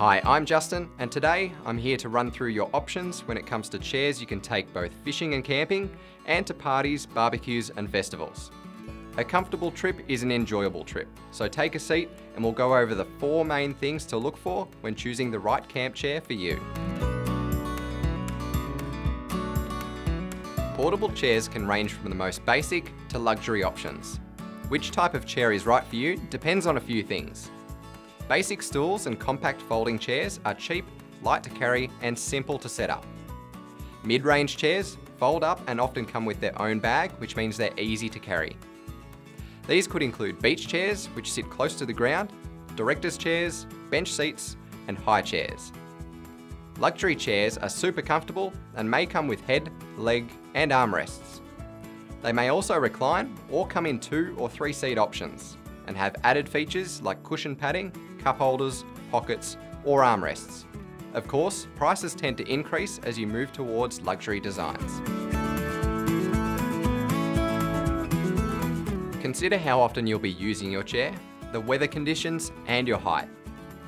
Hi, I'm Justin, and today I'm here to run through your options when it comes to chairs you can take both fishing and camping, and to parties, barbecues, and festivals. A comfortable trip is an enjoyable trip, so take a seat and we'll go over the four main things to look for when choosing the right camp chair for you. Portable chairs can range from the most basic to luxury options. Which type of chair is right for you depends on a few things. Basic stools and compact folding chairs are cheap, light to carry and simple to set up. Mid-range chairs fold up and often come with their own bag, which means they're easy to carry. These could include beach chairs, which sit close to the ground, director's chairs, bench seats, and high chairs. Luxury chairs are super comfortable and may come with head, leg, and armrests. They may also recline or come in two or three seat options and have added features like cushion padding, cup holders, pockets, or armrests. Of course, prices tend to increase as you move towards luxury designs. Consider how often you'll be using your chair, the weather conditions, and your height.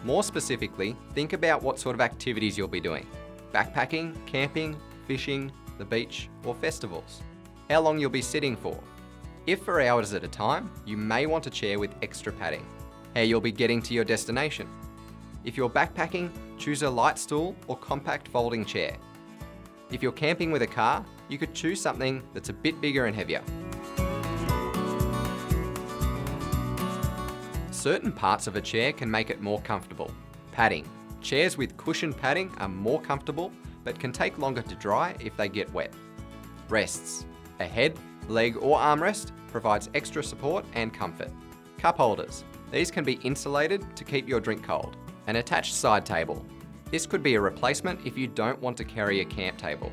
More specifically, think about what sort of activities you'll be doing. Backpacking, camping, fishing, the beach, or festivals. How long you'll be sitting for. If for hours at a time, you may want a chair with extra padding. How you'll be getting to your destination. If you're backpacking, choose a light stool or compact folding chair. If you're camping with a car, you could choose something that's a bit bigger and heavier. Certain parts of a chair can make it more comfortable. Padding. Chairs with cushion padding are more comfortable, but can take longer to dry if they get wet. Rests. A head, leg or armrest provides extra support and comfort. Cup holders. These can be insulated to keep your drink cold. An attached side table. This could be a replacement if you don't want to carry a camp table.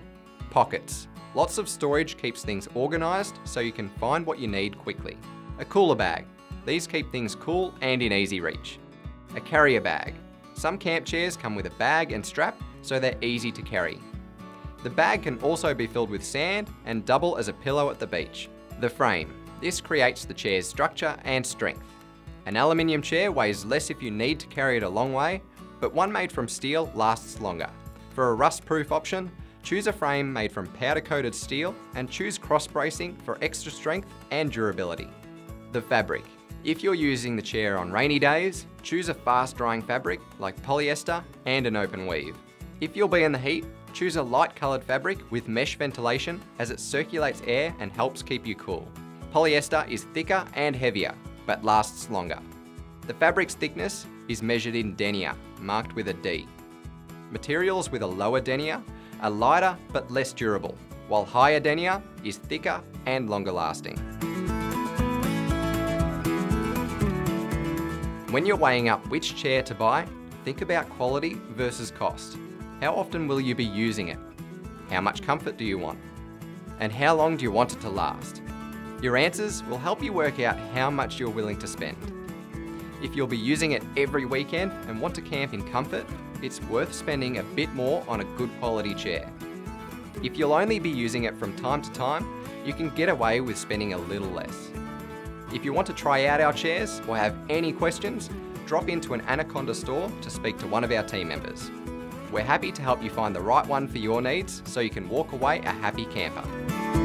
Pockets. Lots of storage keeps things organised so you can find what you need quickly. A cooler bag. These keep things cool and in easy reach. A carrier bag. Some camp chairs come with a bag and strap so they're easy to carry. The bag can also be filled with sand and double as a pillow at the beach. The frame. This creates the chair's structure and strength. An aluminium chair weighs less if you need to carry it a long way, but one made from steel lasts longer. For a rust-proof option, choose a frame made from powder-coated steel and choose cross bracing for extra strength and durability. The fabric. If you're using the chair on rainy days, choose a fast drying fabric like polyester and an open weave. If you'll be in the heat, choose a light coloured fabric with mesh ventilation as it circulates air and helps keep you cool. Polyester is thicker and heavier, but lasts longer. The fabric's thickness is measured in denier, marked with a D. Materials with a lower denier are lighter but less durable, while higher denier is thicker and longer lasting. When you're weighing up which chair to buy, think about quality versus cost. How often will you be using it? How much comfort do you want? And how long do you want it to last? Your answers will help you work out how much you're willing to spend. If you'll be using it every weekend and want to camp in comfort, it's worth spending a bit more on a good quality chair. If you'll only be using it from time to time, you can get away with spending a little less. If you want to try out our chairs or have any questions, drop into an Anaconda store to speak to one of our team members. We're happy to help you find the right one for your needs so you can walk away a happy camper.